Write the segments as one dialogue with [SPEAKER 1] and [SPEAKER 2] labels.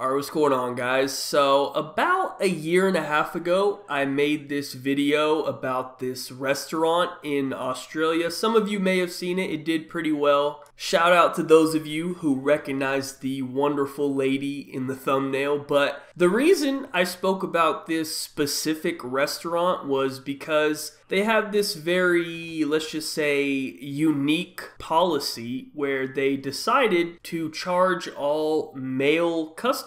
[SPEAKER 1] Alright, what's going on guys? So about a year and a half ago, I made this video about this restaurant in Australia. Some of you may have seen it, it did pretty well. Shout out to those of you who recognized the wonderful lady in the thumbnail, but the reason I spoke about this specific restaurant was because they have this very, let's just say, unique policy where they decided to charge all male customers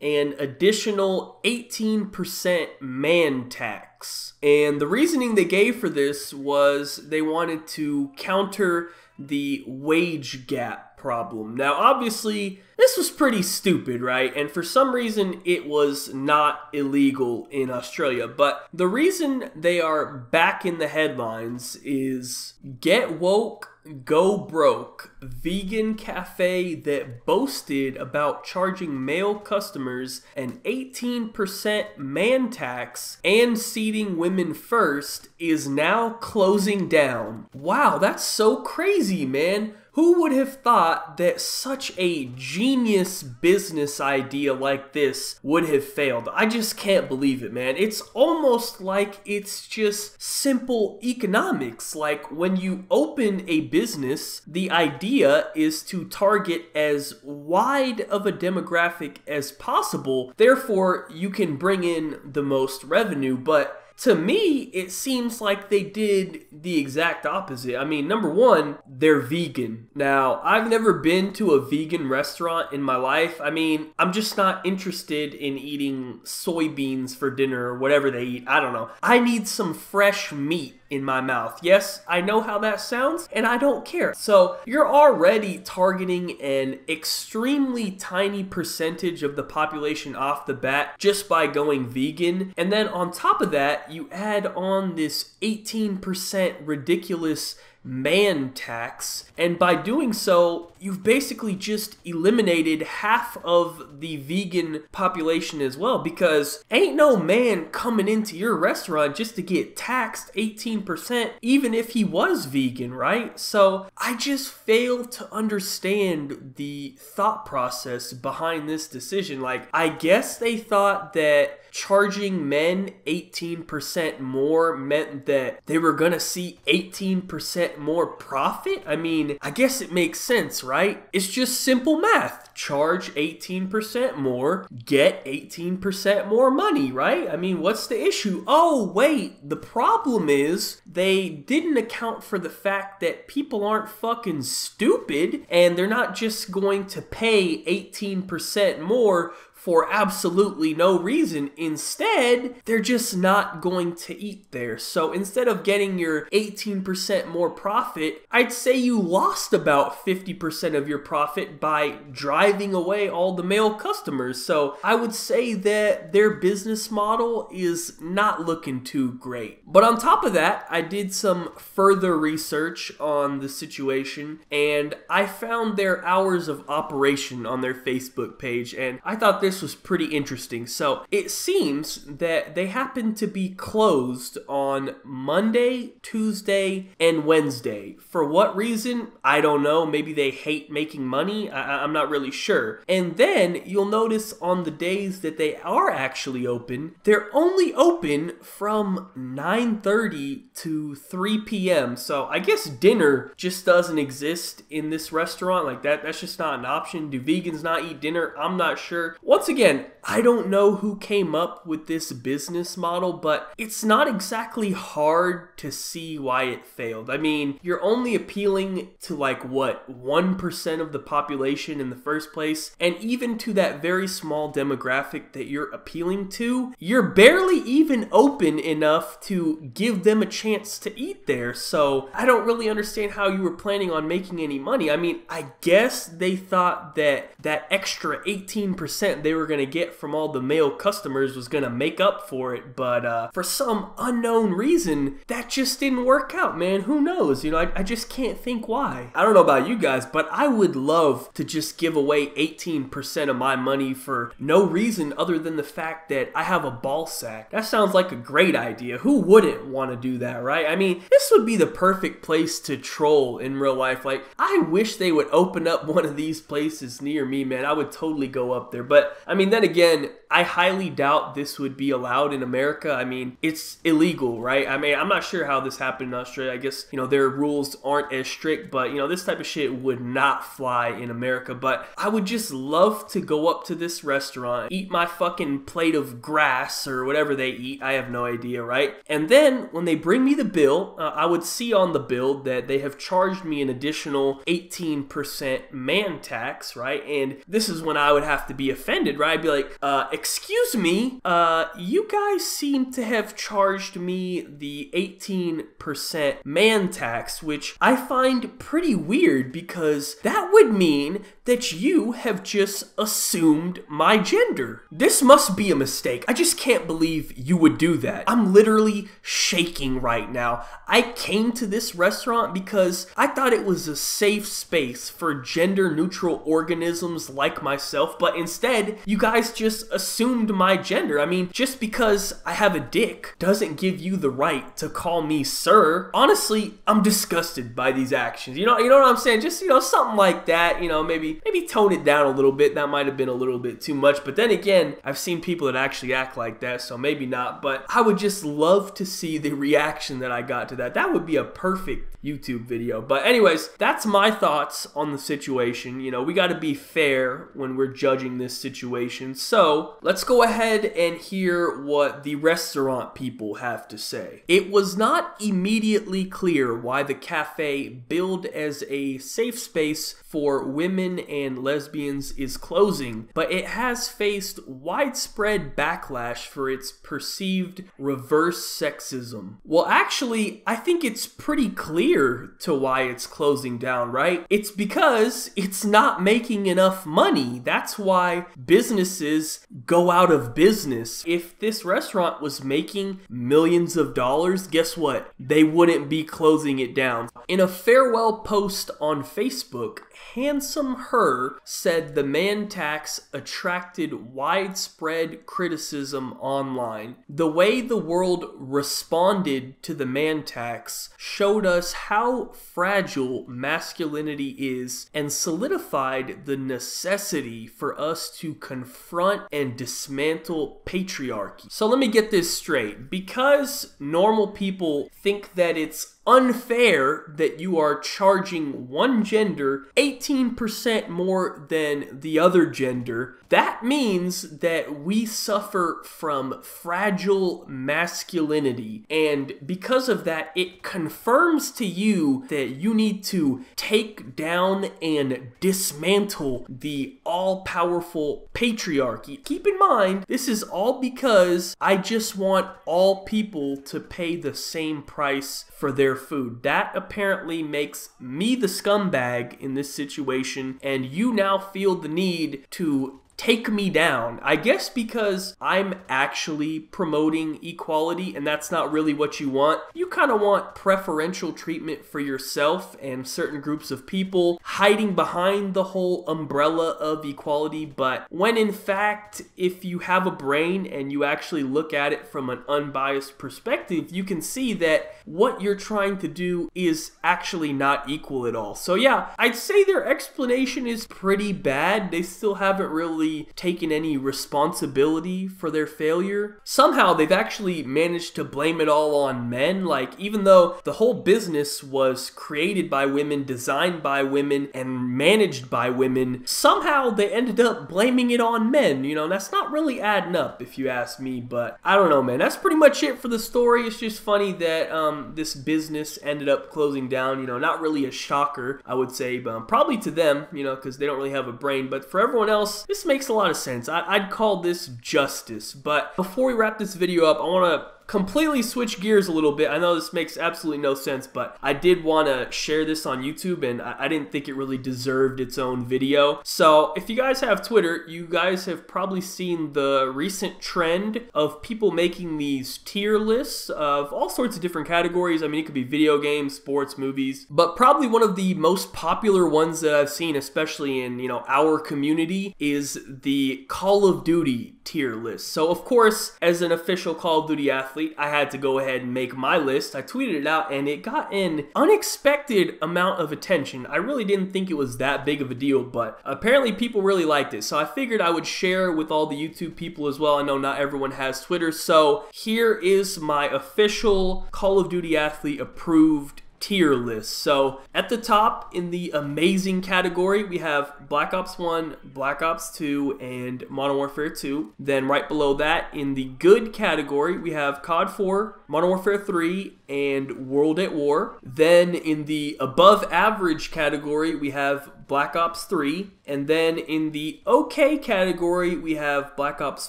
[SPEAKER 1] an additional 18% man tax. And the reasoning they gave for this was they wanted to counter the wage gap problem. Now, obviously, this was pretty stupid, right? And for some reason, it was not illegal in Australia. But the reason they are back in the headlines is Get Woke Go Broke, vegan cafe that boasted about charging male customers an 18% man tax and seating women first, is now closing down. Wow, that's so crazy, man. Who would have thought that such a genius business idea like this would have failed? I just can't believe it, man. It's almost like it's just simple economics. Like when you open a business, the idea is to target as wide of a demographic as possible. Therefore, you can bring in the most revenue, but to me, it seems like they did the exact opposite. I mean, number one, they're vegan. Now, I've never been to a vegan restaurant in my life. I mean, I'm just not interested in eating soybeans for dinner or whatever they eat. I don't know. I need some fresh meat in my mouth. Yes, I know how that sounds, and I don't care. So you're already targeting an extremely tiny percentage of the population off the bat just by going vegan. And then on top of that, you add on this 18% ridiculous man tax. And by doing so, you've basically just eliminated half of the vegan population as well because ain't no man coming into your restaurant just to get taxed 18% even if he was vegan, right? So I just fail to understand the thought process behind this decision. Like, I guess they thought that charging men 18% more meant that they were gonna see 18% more profit? I mean, I guess it makes sense, right? It's just simple math. Charge 18% more, get 18% more money, right? I mean, what's the issue? Oh, wait, the problem is they didn't account for the fact that people aren't fucking stupid and they're not just going to pay 18% more for absolutely no reason. Instead, they're just not going to eat there. So instead of getting your 18% more profit, I'd say you lost about 50% of your profit by driving away all the male customers. So I would say that their business model is not looking too great. But on top of that, I did some further research on the situation and I found their hours of operation on their Facebook page and I thought this was pretty interesting. So it seems that they happen to be closed on Monday, Tuesday, and Wednesday. For what reason? I don't know. Maybe they hate making money. I- am not really sure. And then you'll notice on the days that they are actually open, they're only open from 9:30 to 3 p.m. So I guess dinner just doesn't exist in this restaurant. Like that, that's just not an option. Do vegans not eat dinner? I'm not sure. Once again, I don't know who came up with this business model, but it's not exactly hard to see why it failed. I mean, you're only appealing to like what, 1% of the population in the first place, and even to that very small demographic that you're appealing to, you're barely even open enough to give them a chance to eat there. So I don't really understand how you were planning on making any money. I mean, I guess they thought that that extra 18% they were going to get from all the male customers was going to make up for it, but uh, for some unknown reason, that just didn't work out, man. Who knows? You know, I, I just can't think why. I don't know about you guys, but I would love to just give away 18% of my money for no reason other than the fact that I have a ball sack. That sounds like a great idea. Who wouldn't want to do that, right? I mean, this would be the perfect place to troll in real life. Like, I wish they would open up one of these places near me, man. I would totally go up there. But I mean, then again, I highly doubt this would be allowed in America. I mean, it's illegal, right? I mean, I'm not sure how this happened in Australia. I guess, you know, their rules aren't as strict, but, you know, this type of shit would not fly in America. But I would just love to go up to this restaurant, eat my fucking plate of grass or whatever they eat. I have no idea, right? And then when they bring me the bill, uh, I would see on the bill that they have charged me an additional 18% man tax, right? And this is when I would have to be offended, right? I'd be like, uh, excuse me, uh, you guys seem to have charged me the 18% man tax, which I find pretty weird because that would mean that you have just assumed my gender. This must be a mistake. I just can't believe you would do that. I'm literally shaking right now. I came to this restaurant because I thought it was a safe space for gender neutral organisms like myself, but instead, you guys just assumed my gender. I mean, just because I have a dick doesn't give you the right to call me sir. Honestly, I'm disgusted by these actions. You know, you know what I'm saying? Just, you know, something like that, you know, maybe maybe tone it down a little bit. That might have been a little bit too much. But then again, I've seen people that actually act like that, so maybe not. But I would just love to see the reaction that I got to that. That would be a perfect YouTube video. But anyways, that's my thoughts on the situation. You know, we got to be fair when we're judging this situation. So, let's go ahead and hear what the restaurant people have to say. It was not immediately clear why the cafe billed as a safe space for women and lesbians is closing, but it has faced widespread backlash for its perceived reverse sexism. Well, actually, I think it's pretty clear to why it's closing down, right? It's because it's not making enough money. That's why businesses go out of business. If this restaurant was making millions of dollars, guess what? They wouldn't be closing it down. In a farewell post on Facebook, Handsome Her said the man tax attracted widespread criticism online. The way the world responded to the man tax showed us how fragile masculinity is and solidified the necessity for us to confront and dismantle patriarchy. So let me get this straight. Because normal people think that it's unfair that you are charging one gender 18% more than the other gender. That means that we suffer from fragile masculinity. And because of that, it confirms to you that you need to take down and dismantle the all powerful patriarchy. Keep in mind, this is all because I just want all people to pay the same price for their food. That apparently makes me the scumbag in this situation, and you now feel the need to take me down. I guess because I'm actually promoting equality and that's not really what you want. You kind of want preferential treatment for yourself and certain groups of people hiding behind the whole umbrella of equality. But when in fact, if you have a brain and you actually look at it from an unbiased perspective, you can see that what you're trying to do is actually not equal at all. So yeah, I'd say their explanation is pretty bad. They still haven't really really taken any responsibility for their failure. Somehow they've actually managed to blame it all on men. Like, even though the whole business was created by women, designed by women, and managed by women, somehow they ended up blaming it on men. You know, that's not really adding up if you ask me, but I don't know, man. That's pretty much it for the story. It's just funny that um, this business ended up closing down. You know, not really a shocker, I would say, but um, probably to them, you know, because they don't really have a brain. But for everyone else, this makes makes a lot of sense. I, would call this justice. But before we wrap this video up, I want to completely switch gears a little bit. I know this makes absolutely no sense, but I did want to share this on YouTube and I, I didn't think it really deserved its own video. So if you guys have Twitter, you guys have probably seen the recent trend of people making these tier lists of all sorts of different categories. I mean, it could be video games, sports, movies, but probably one of the most popular ones that I've seen, especially in, you know, our community is the Call of Duty tier list. So of course, as an official Call of Duty athlete, I had to go ahead and make my list. I tweeted it out and it got an unexpected amount of attention. I really didn't think it was that big of a deal, but apparently people really liked it. So I figured I would share with all the YouTube people as well. I know not everyone has Twitter. So here is my official Call of Duty athlete approved tier list. So at the top in the amazing category, we have Black Ops 1, Black Ops 2, and Modern Warfare 2. Then right below that in the good category, we have COD 4, Modern Warfare 3, and World at War. Then in the above average category, we have Black Ops 3. And then in the okay category, we have Black Ops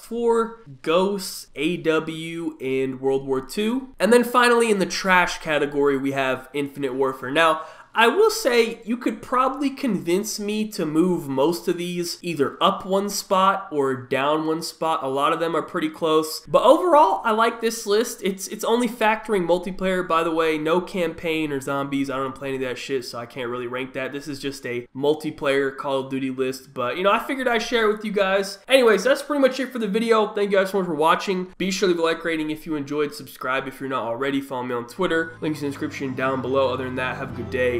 [SPEAKER 1] 4, Ghosts, AW, and World War 2. And then finally in the trash category, we have Infinite Warfare. Now, I will say you could probably convince me to move most of these either up one spot or down one spot. A lot of them are pretty close. But overall, I like this list. It's it's only factoring multiplayer, by the way, no campaign or zombies. I don't play any of that shit, so I can't really rank that. This is just a multiplayer Call of Duty list. But, you know, I figured I'd share it with you guys. Anyways, that's pretty much it for the video. Thank you guys so much for watching. Be sure to leave a like rating if you enjoyed. Subscribe if you're not already. Follow me on Twitter. Links in the description down below. Other than that, have a good day